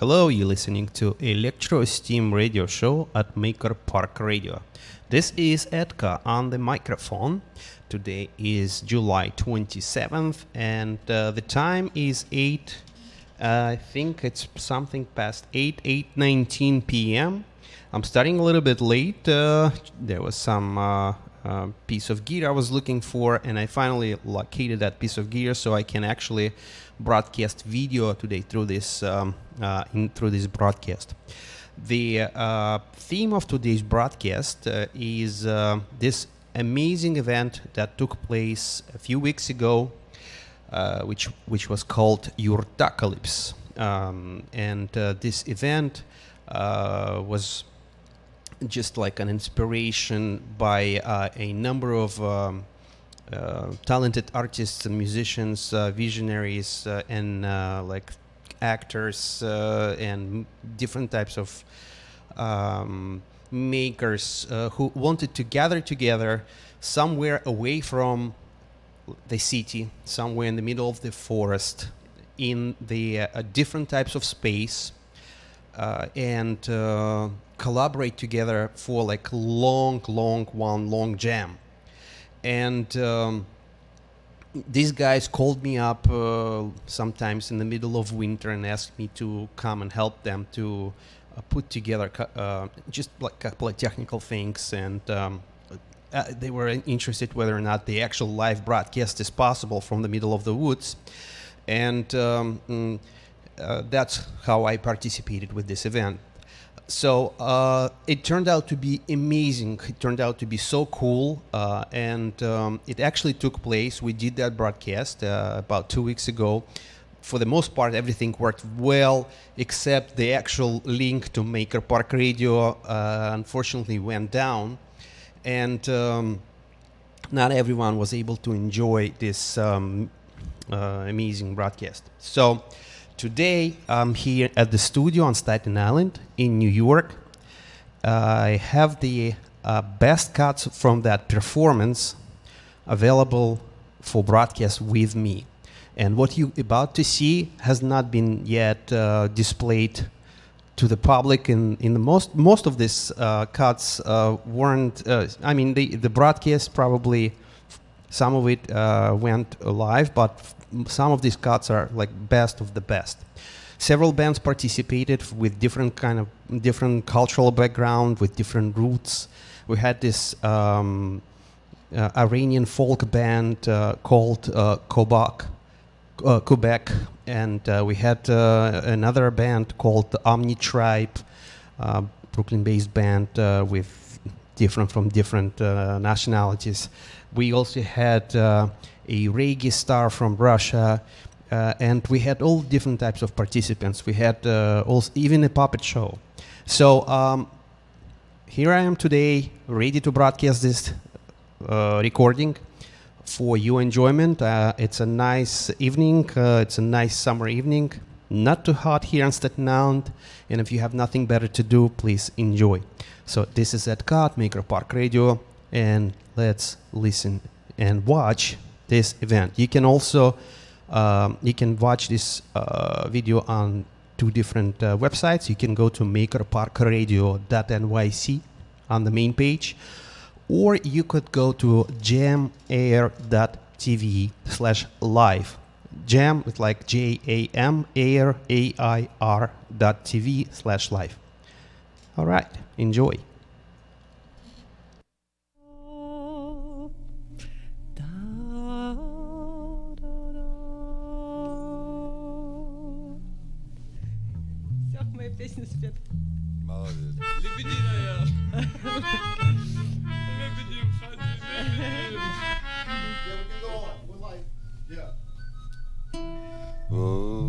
Hello. You're listening to Electrosteam Radio Show at Maker Park Radio. This is Edka on the microphone. Today is July 27th, and uh, the time is 8. Uh, I think it's something past 8, 8 19 p.m. I'm starting a little bit late. Uh, there was some uh, piece of gear I was looking for, and I finally located that piece of gear so I can actually broadcast video today through this um, uh, in, through this broadcast. The uh, theme of today's broadcast uh, is uh, this amazing event that took place a few weeks ago, uh, which which was called Yurtacalypse, um, and uh, this event was just like an inspiration by a number of um, uh, talented artists and musicians, uh, visionaries, uh, and like actors and different types of um, makers who wanted to gather together somewhere away from the city, somewhere in the middle of the forest, in the uh, different types of space, uh, and uh, collaborate together for like long, long, one long jam. And um, these guys called me up uh, sometimes in the middle of winter and asked me to come and help them to uh, put together uh, just like a couple of technical things and um, uh, they were interested whether or not the actual live broadcast is possible from the middle of the woods. And um, mm, uh, that's how I participated with this event so uh, it turned out to be amazing. It turned out to be so cool, uh, and um, it actually took place. We did that broadcast uh, about two weeks ago. For the most part, everything worked well, except the actual link to Maker Park Radio uh, unfortunately went down, and um, not everyone was able to enjoy this um, uh, amazing broadcast. So. Today, I'm here at the studio on Staten Island in New York. Uh, I have the uh, best cuts from that performance available for broadcast with me. And what you're about to see has not been yet uh, displayed to the public. In, in the most most of these uh, cuts uh, weren't. Uh, I mean, the the broadcast probably some of it went live, but some of these cuts are like best of the best. Several bands participated with different kind of different cultural background, with different roots. We had this um, uh, Iranian folk band uh, called uh, Kobak, uh, Quebec, and uh, we had uh, another band called the Omni Tribe, uh, Brooklyn-based band with different from different nationalities. We also had a reggae star from Russia, uh, and we had all different types of participants. We had uh, also even a puppet show. So um, here I am today, ready to broadcast this uh, recording for your enjoyment. Uh, it's a nice evening. Uh, it's a nice summer evening. Not too hot here in Staten Island. And if you have nothing better to do, please enjoy. So this is Edka, Maker Park Radio, and let's listen and watch this event. You can also um, you can watch this uh, video on two different uh, websites. You can go to makerparkradio.nyc on the main page, or you could go to jamair.tv slash live. Jam with like J A M air A I R dot TV slash live. All right, enjoy. песню спет. Молодец. Лебединая. Лебедим ходили. Yeah, we can go on. We're like, yeah. Oh.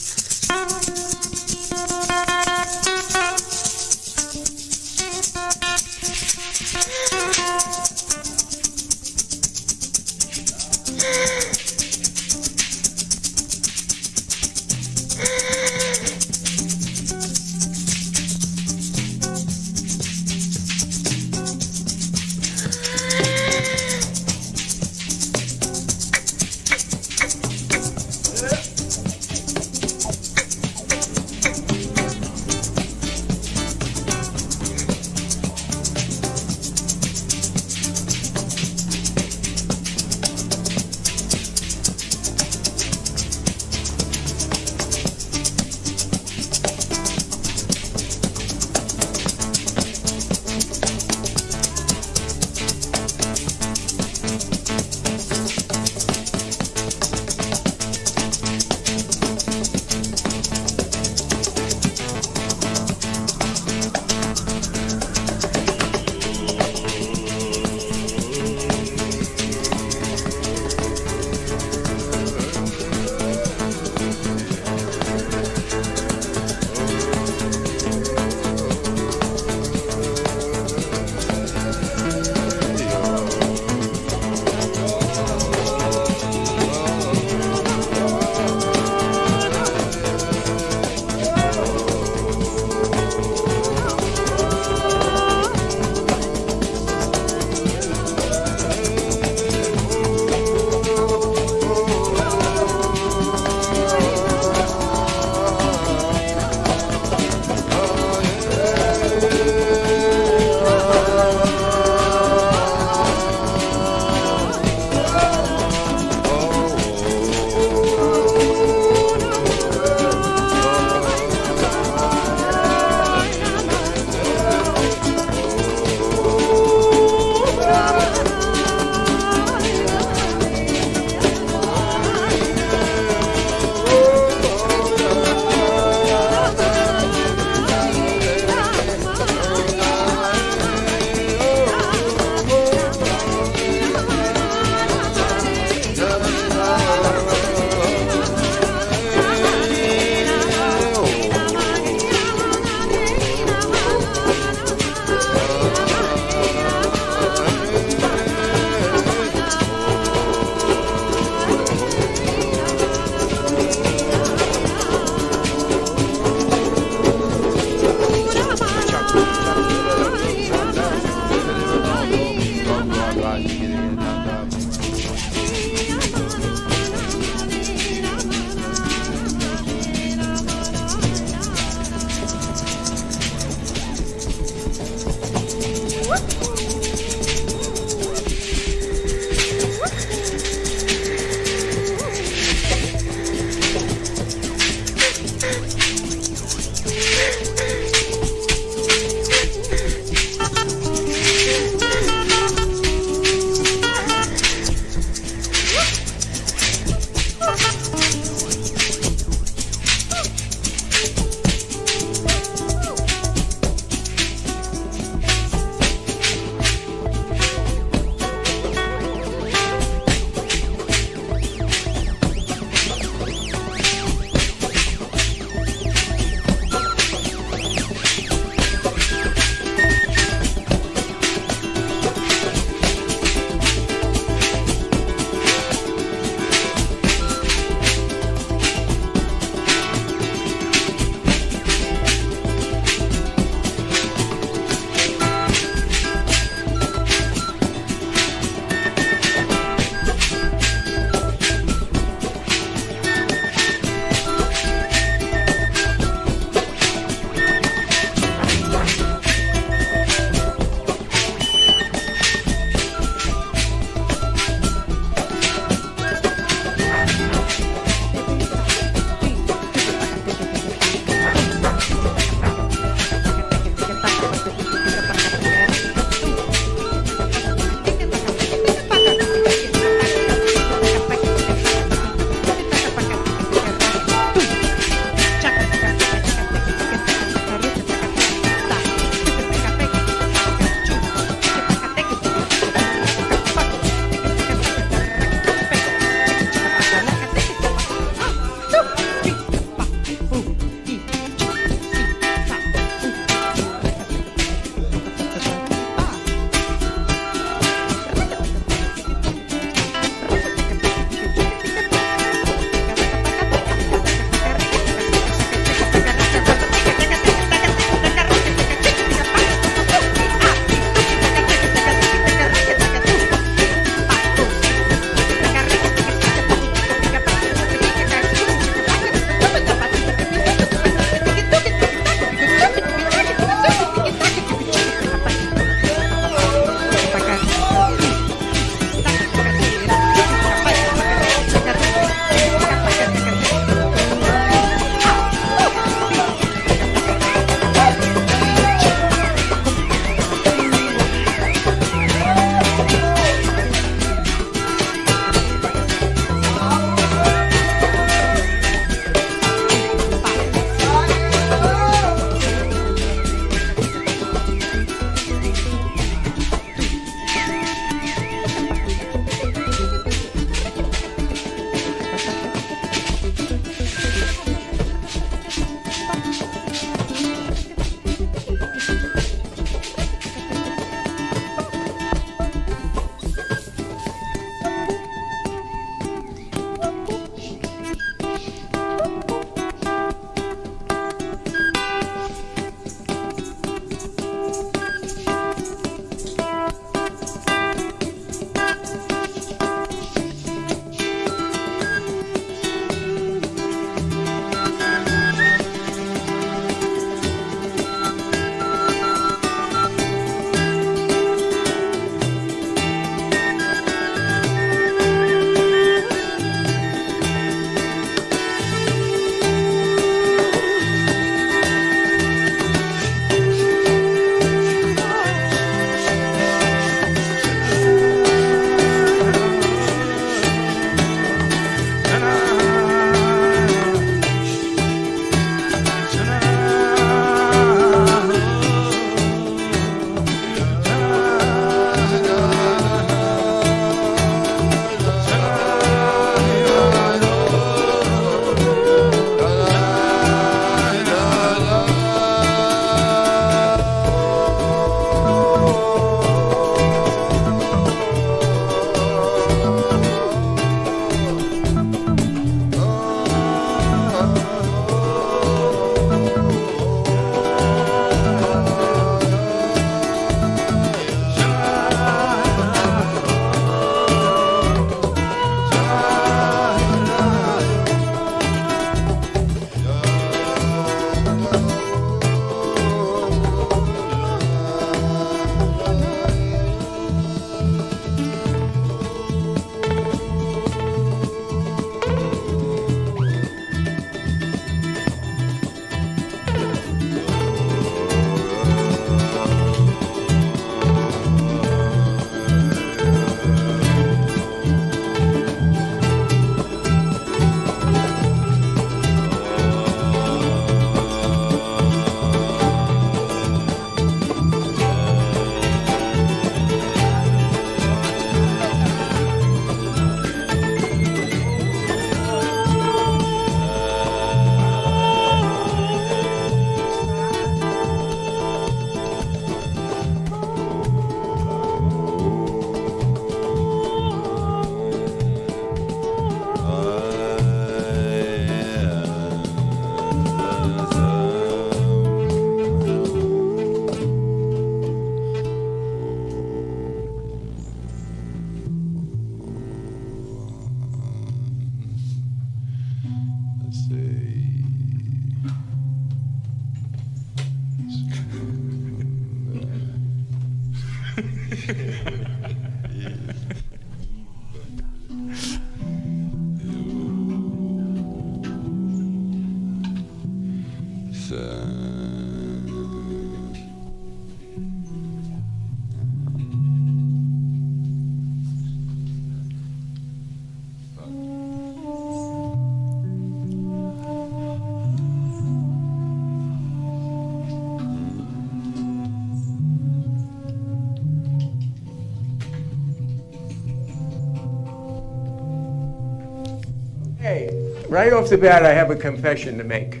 Right off the bat, I have a confession to make.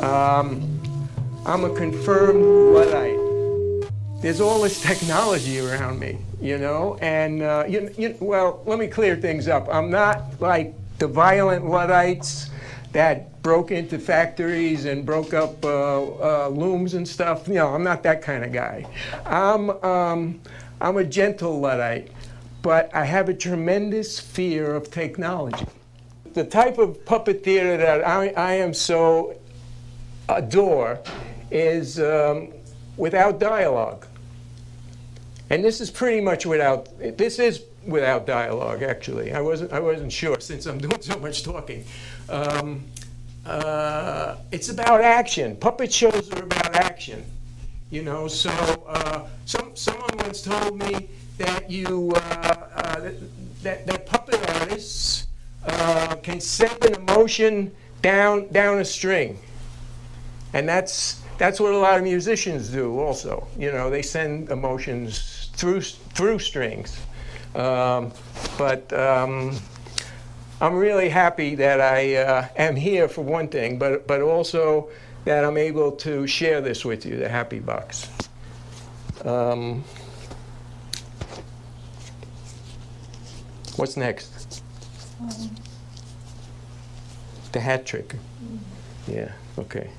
Um, I'm a confirmed Luddite. There's all this technology around me, you know, and, uh, you, you, well, let me clear things up. I'm not like the violent Luddites that broke into factories and broke up uh, uh, looms and stuff. You know, I'm not that kind of guy. I'm, um, I'm a gentle Luddite, but I have a tremendous fear of technology the type of puppet theater that I, I am so adore is um, without dialogue. And this is pretty much without, this is without dialogue, actually. I wasn't, I wasn't sure since I'm doing so much talking. Um, uh, it's about action. Puppet shows are about action. You know, so uh, some, someone once told me that you, uh, uh that, that puppet artists uh, can send an emotion down down a string, and that's that's what a lot of musicians do. Also, you know, they send emotions through through strings. Um, but um, I'm really happy that I uh, am here for one thing, but but also that I'm able to share this with you, the Happy Box. Um, what's next? The hat trick. Mm. Yeah, okay.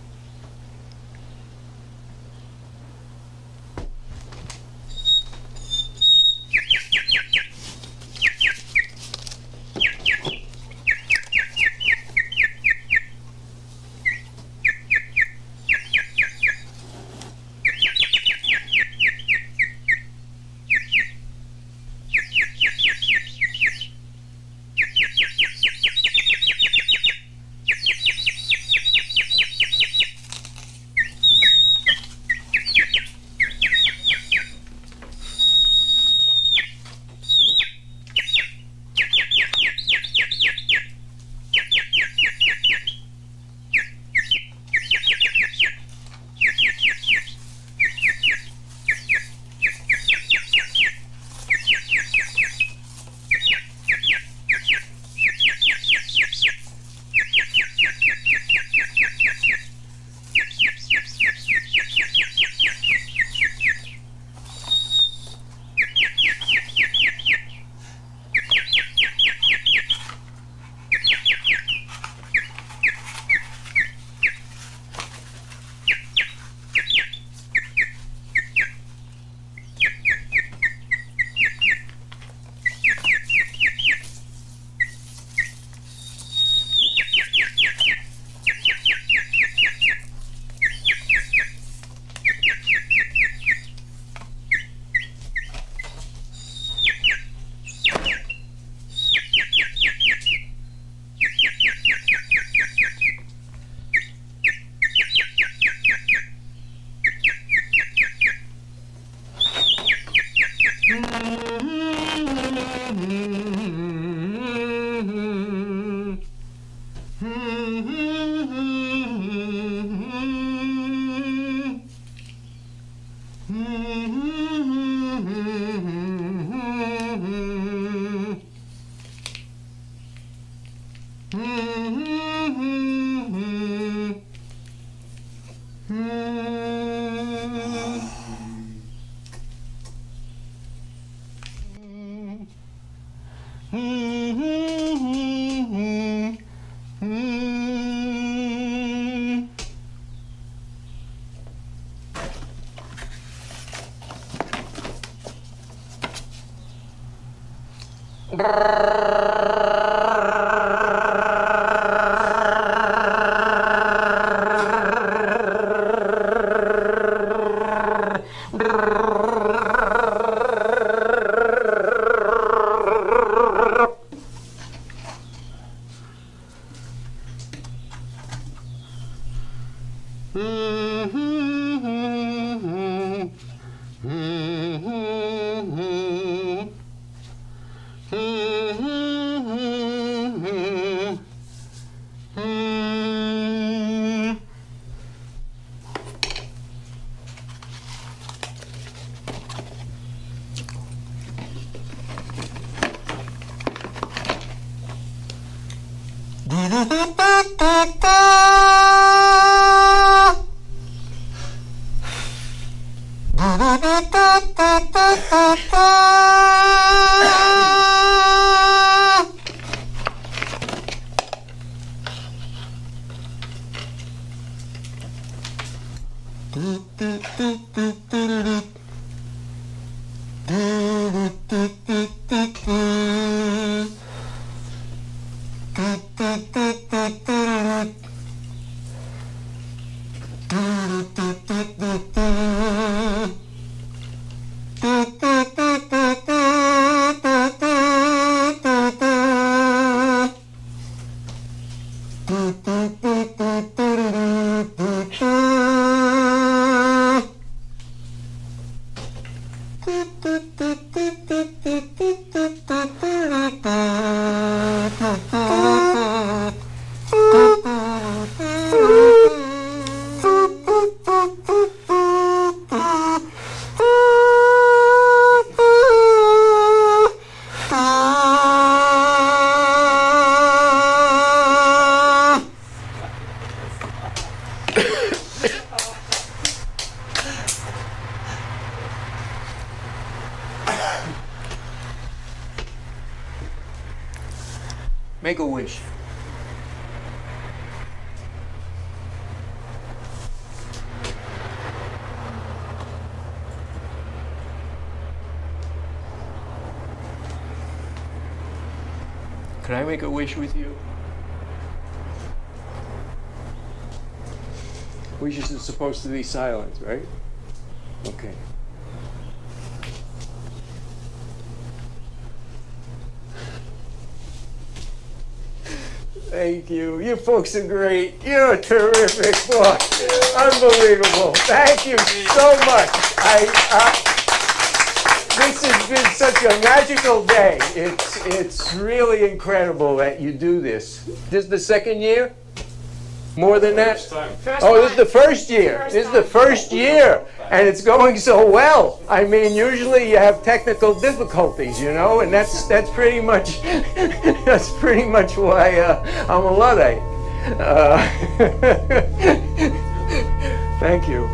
I make a with you? Wishes are supposed to be silent, right? Okay. Thank you. You folks are great. You're terrific. Boy, unbelievable. Thank you so much. I, uh, this has been such a magical day. It's, it's really incredible that you do this. This is the second year? More than that? Oh, this is the first year. This is the first year, and it's going so well. I mean, usually you have technical difficulties, you know, and that's that's pretty much that's pretty much why uh, I'm a luddite. Uh, thank you.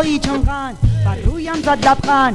Oi Changkan, Paruyan Zadapkan,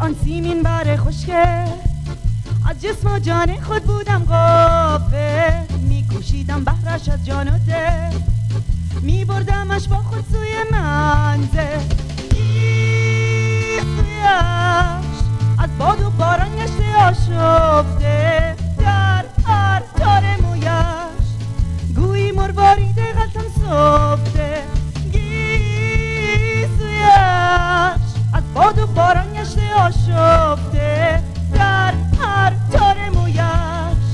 آن سیمین بر خشکه. از جسم و جان خود بودم غافل. میکوشیدم بهرش از جان و دل. میبردمش با خود سوی منزل. سویش از باد و باران گشته آشفته. در هر تار مویش گویی مروارید غلطم صفته گیسویش از باد و باران آشفته در هر تار مویش.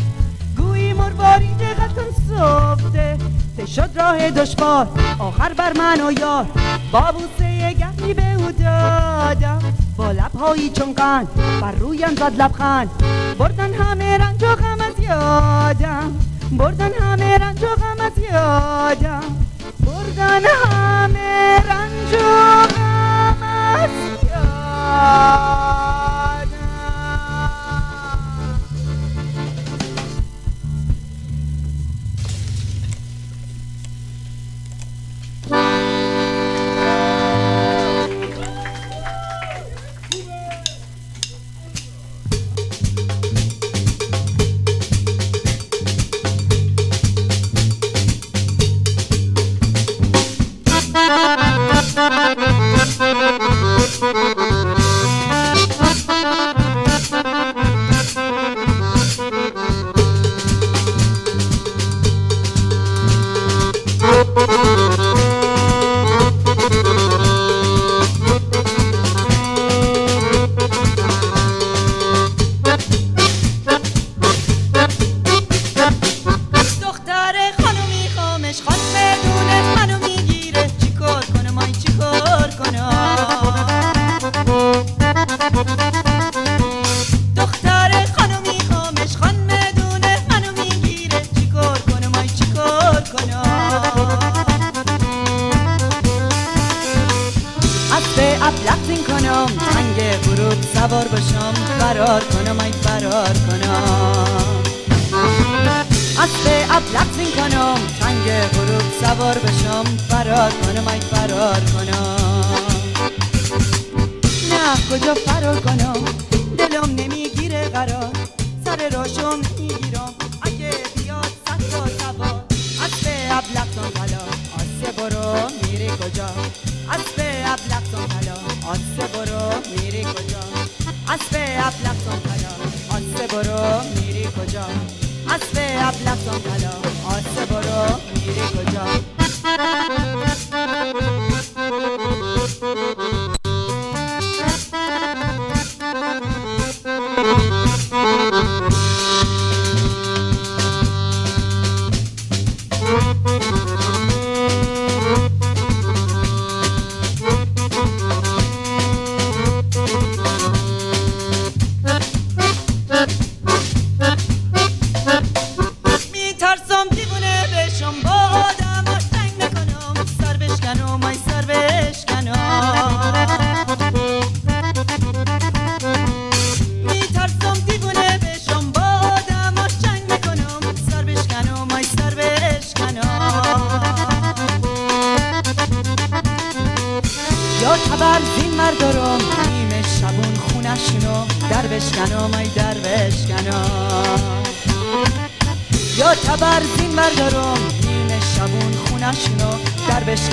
گویی مروارید غلطم صفته ته شد راه دشوار آخر بر من و یار. با بوسه گرمی به او دادم. با لبهایی چون قند بر رویم زد لبخند. بردن همه رنج و غم از یادم. بردن همه رنج و غم از یادم. بردن همه رنج و غم از Ah!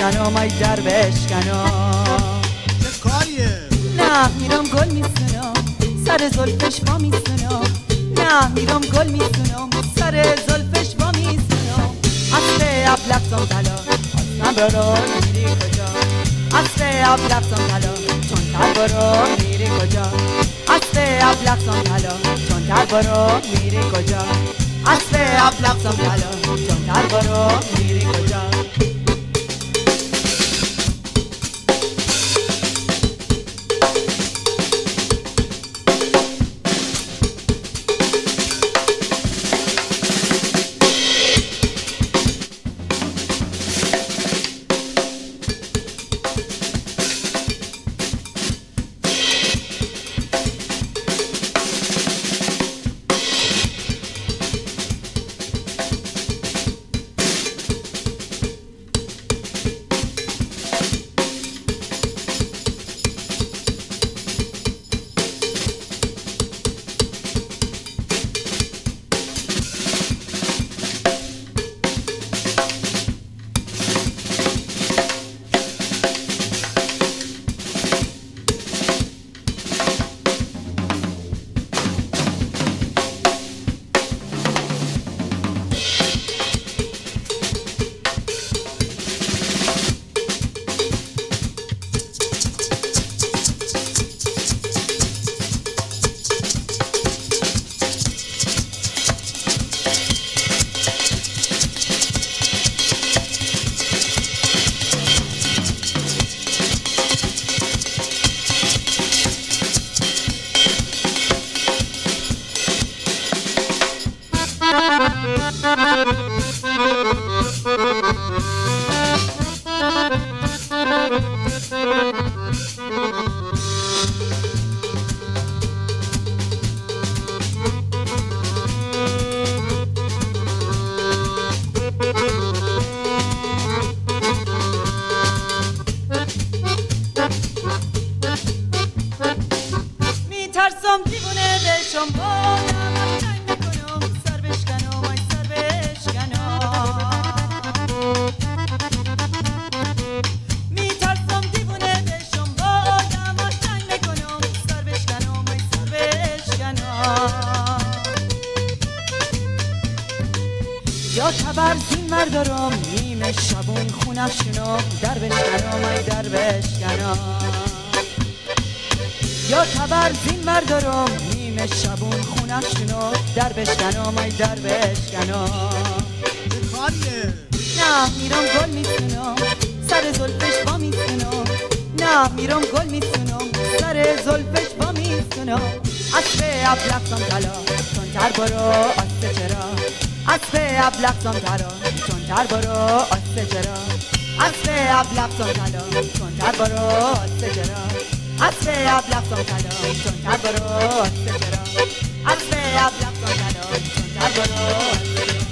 بشکنم ای در بشکنم چه کاریه؟ نه میرم گل میسنم سر زلفش با میسنم نه میرم گل میسنم سر زلفش با میسنم میسونم اصل ابلقتم تلا من برو میری کجا؟ اصل ابلقتم تلا چون تر برو میری کجا؟ اصل ابلقتم تلا چون تر برو میری کجا؟ اصل ابلقتم تلا چون تر برو میری ablav sontalım Sontal I say, Asfe ablav sontalım Sontal borot secerem Asfe ablav sontalım Sontal borot secerem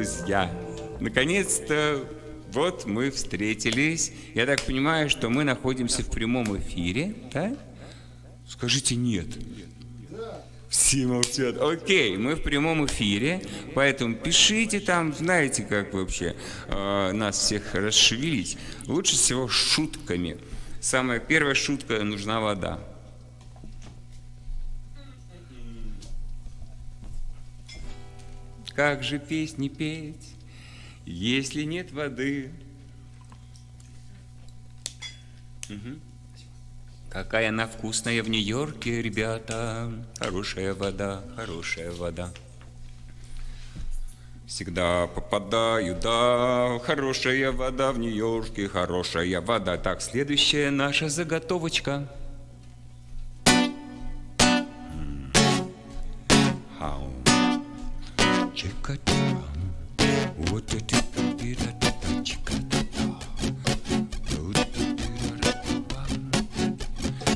друзья! Наконец-то вот мы встретились. Я так понимаю, что мы находимся в прямом эфире, да? Скажите нет. Все молчат. Окей, мы в прямом эфире, поэтому пишите там, знаете, как вообще э, нас всех расшевелить. Лучше всего шутками. Самая первая шутка – нужна вода. Как же песни петь, если нет воды? Мгм. Какая она вкусная в Нью-Йорке, ребята. Хорошая вода, хорошая вода. Всегда попадаю, да, хорошая вода в Нью-Йорке, хорошая вода. Так, следующая наша заготовочка.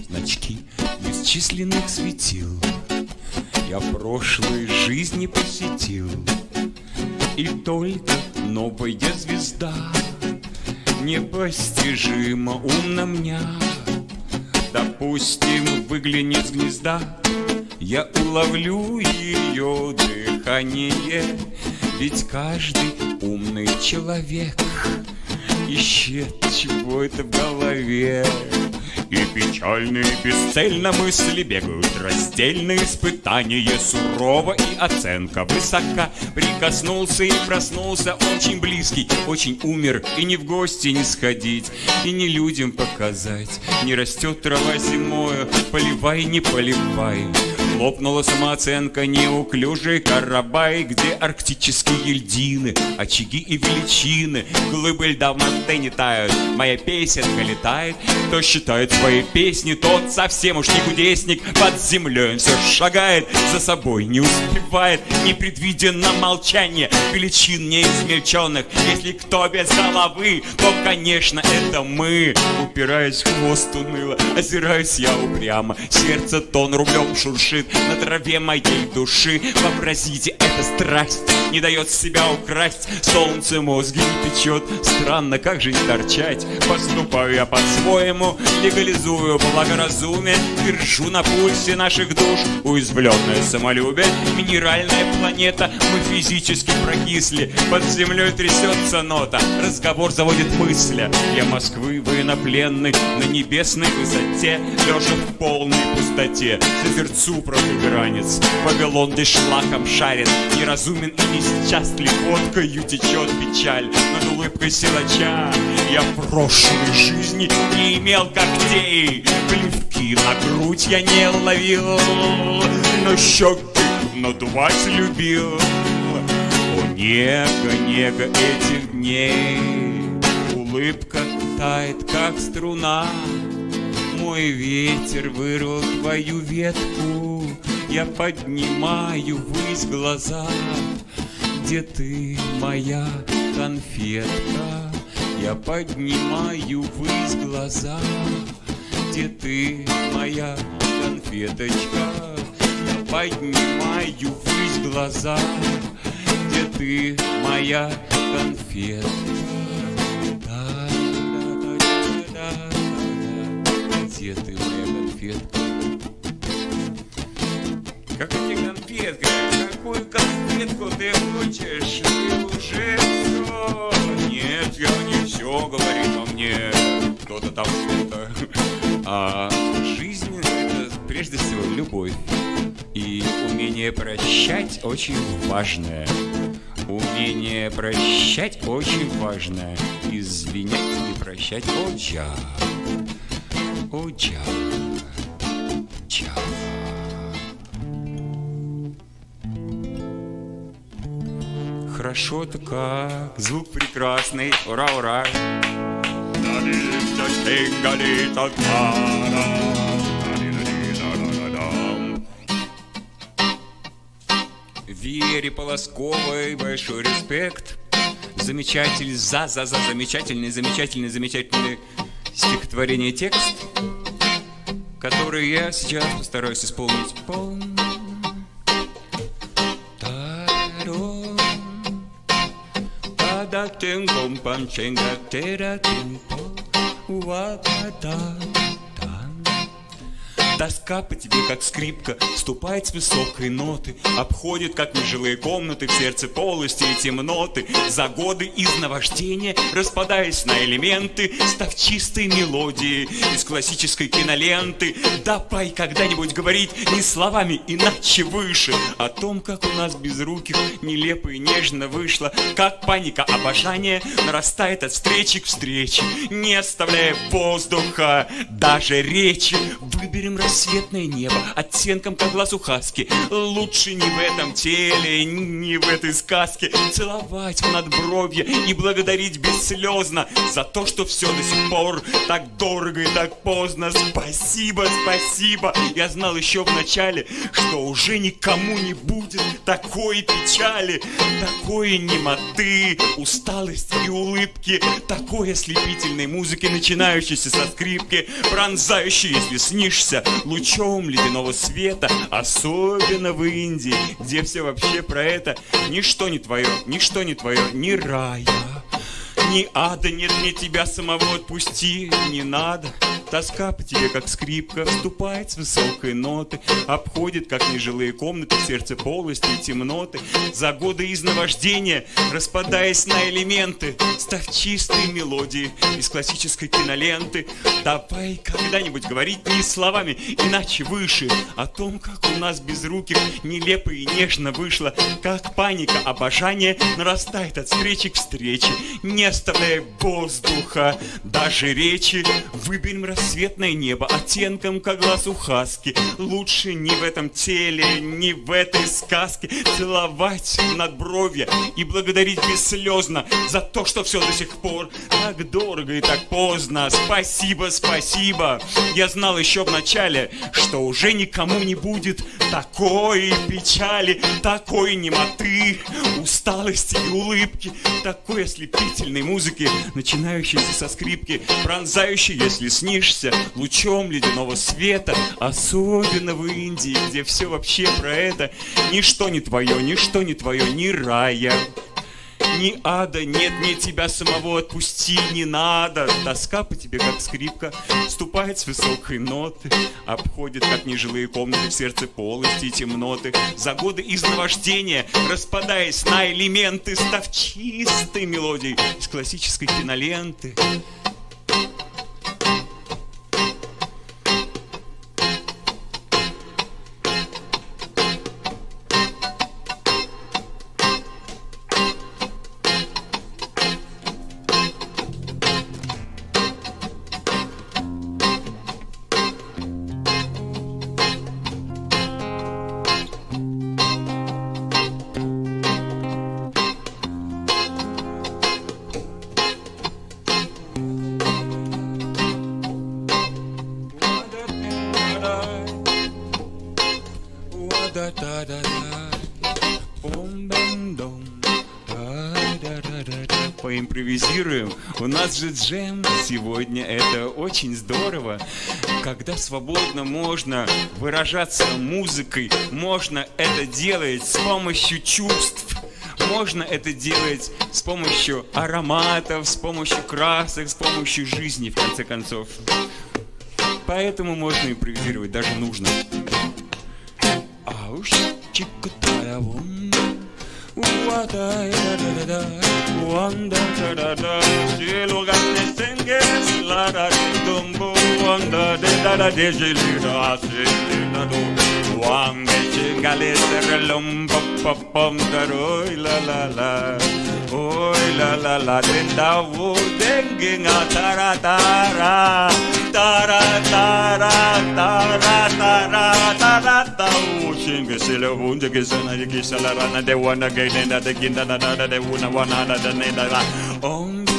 Значки бесчисленных светил Я прошлой жизни посетил. И только новая звезда Непостижимо умна мне. Допустим, выглянет с гнезда Я уловлю ее дыхание Ведь каждый умный человек Ищет чего-то в голове. И печальные бесцельно мысли бегают Раздельные испытания сурово и оценка высока. Прикоснулся и проснулся очень близкий Очень умер и не в гости не сходить И не людям показать. Не растет трава зимою, поливай, не поливай Лопнула самооценка, неуклюжий карабай, Где арктические льдины, очаги и величины, Глыбы льда в Монтэне тают, моя песенка летает. Кто считает свои песни, тот совсем уж не кудесник, Под землей он все шагает, за собой не успевает, Непредвиденно молчание величин неизмельченных. Если кто без головы, то, конечно, это мы. Упираясь в хвост уныло, озираюсь я упрямо, Сердце тон рублем шуршит на траве моей души. Вообразите, это страсть не дает себя украсть. Солнце мозги не печет, странно, как же не торчать. Поступаю я по-своему, легализую благоразумие, держу на пульсе наших душ уязвленное самолюбие. Минеральная планета, мы физически прокисли, под землей трясется нота, разговор заводит мысли. Я Москвы военнопленный на небесной высоте, лежа в полной пустоте, созерцу протуберанец. Вавилон здесь шлаком шарит, неразумен и несчастлив, водкою течет печаль над улыбкой силача. Я в прошлой жизни не имел когтей, плевки на грудь я не ловил, но щеки надувать любил. О, нега, нега этих дней, улыбка тает, как струна. Мой ветер вырвал твою ветку, Я поднимаю ввысь глаза. Где ты, моя конфетка? Я поднимаю ввысь глаза. Где ты, моя конфеточка? Я поднимаю ввысь глаза. Где ты, моя конфетка? Где ты, моя конфетка? Какая конфетка? Какую конфетку ты хочешь? Ты уже все. Нет, я не все, говорит во мне. Кто-то там что-то. А жизнь это прежде всего любовь. И умение прощать очень важное. Умение прощать очень важное. Извинять и прощать оджа. Оджа. Ча. Хорошо-то как, звук прекрасный, ура, ура. Вере Полосковой большой респект. Замечательный, за, за, за, замечательный, замечательный, замечательный стихотворение текст, который я сейчас постараюсь исполнить. Полностью. Тоска по тебе, как скрипка, вступает с высокой ноты, Обходит, как нежилые комнаты, в сердце полости и темноты. За годы из наваждения, распадаясь на элементы, Став чистой мелодией из классической киноленты. Давай когда-нибудь говорить не словами, иначе выше, О том, как у нас без руки нелепо и нежно вышло, Как паника обожания нарастает от встречи к встрече, Не оставляя воздуха, даже речи. Выберем рассветное небо оттенком, как глаз хаски. Лучше не в этом теле, не в этой сказке. Целовать в надбровье и благодарить бесслезно за то, что все до сих пор так дорого и так поздно. Спасибо, спасибо. Я знал еще в начале, что уже никому не будет такой печали, такой немоты, усталости и улыбки, такой ослепительной музыки, начинающейся со скрипки, пронзающей, если снишься, лучом ледяного света, особенно в Индии, где все вообще про это. Ничто не твое, ничто не твое, ни рая, ни ада, нет мне тебя самого отпусти, не надо. Тоска по тебе, как скрипка, вступает с высокой ноты, Обходит, как нежилые комнаты, сердце полости и темноты. За годы из наваждения, распадаясь на элементы, Став чистой мелодией из классической киноленты. Давай когда-нибудь говорить не словами, иначе выше, О том, как у нас без руки нелепо и нежно вышло, Как паника обожания нарастает от встречи к встрече, Не оставляя воздуха, даже речи. Выберем рассветное небо оттенком, как глаз у хаски. Лучше не в этом теле, не в этой сказке целовать надбровья и благодарить бесслезно за то, что все до сих пор так дорого и так поздно. Спасибо, спасибо. Я знал еще в начале, что уже никому не будет такой печали, такой немоты, усталости и улыбки, такой ослепительной музыки, начинающейся со скрипки, пронзающей, если снишься, лучом ледяного света, особенно в Индии, где все вообще про это. Ничто не твое, ничто не твое, ни рая, ни ада, нет, мне тебя самого отпусти, не надо. Тоска по тебе, как скрипка, ступает с высокой ноты, обходит, как нежилые комнаты в сердце полости и темноты. За годы из наваждения, распадаясь на элементы, став чистой мелодией из классической киноленты. Нас же джем сегодня. Это очень здорово. Когда свободно можно выражаться музыкой, можно это делать с помощью чувств. Можно это делать с помощью ароматов, с помощью красок, с помощью жизни, в конце концов. Поэтому можно импровизировать, даже нужно. Ауш, чикутая, вон. Sillogat ne senges la da dumbo wanda de da da de gelina silina do wanda chingale serlum pop pop pom da la la la oi la la la de da wo de ge nga tara tara tara tara tara tara tara ta u shin ge se le bun ge se na ge se la rana de wana ge ne na de ginda na na de una wana na de ne da om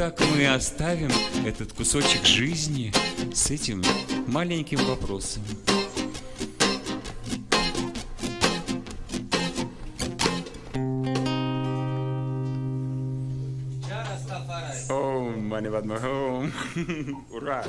так мы оставим этот кусочек жизни с этим маленьким вопросом. О, money about my home. Ура!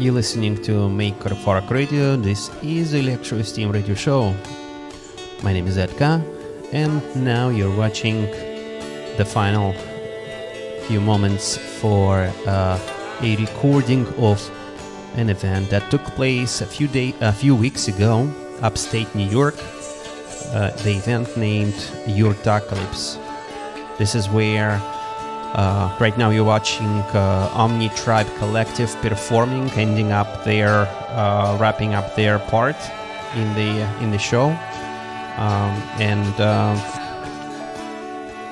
You're listening to Maker Park Radio. This is Electrosteam Radio Show. My name is Edka, and now you're watching the final few moments for uh, a recording of an event that took place a few day, a few weeks ago, upstate New York. Uh, the event named Yurtacalypse. This is where uh, right now you're watching uh, Omni Tribe Collective performing, ending up their, uh, wrapping up their part in the in the show, um, and uh,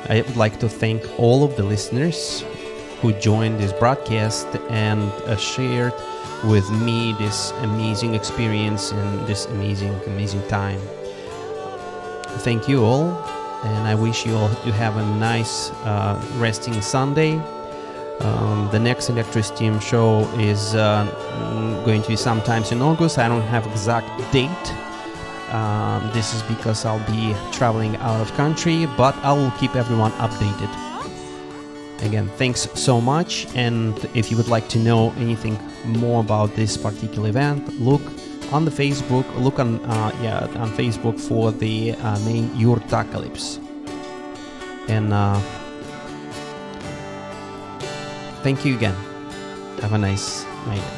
I would like to thank all of the listeners who joined this broadcast and uh, shared with me this amazing experience and this amazing amazing time. Thank you all and I wish you all to have a nice uh, resting Sunday. Um, the next Electrosteam show is uh, mm, going to be sometimes in August. I don't have exact date. Um, this is because I'll be traveling out of country, but I will keep everyone updated. Again, thanks so much. And if you would like to know anything more about this particular event, look on the Facebook. Look on uh, yeah on Facebook for the uh, name Yurtacalypse. And uh, thank you again. Have a nice night.